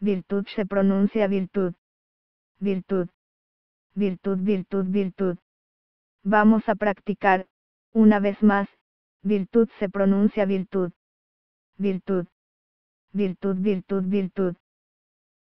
Virtud se pronuncia virtud. Virtud. Virtud, virtud, virtud. Vamos a practicar, una vez más, virtud se pronuncia virtud. Virtud. Virtud, virtud, virtud.